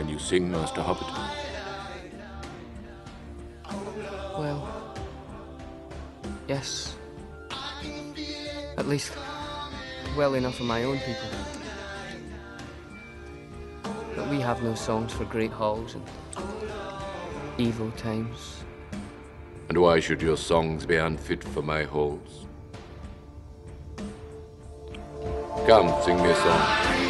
Can you sing, Master Hobbit? Well, yes. At least, well enough for my own people. But we have no songs for great halls and evil times. And why should your songs be unfit for my halls? Come, sing me a song.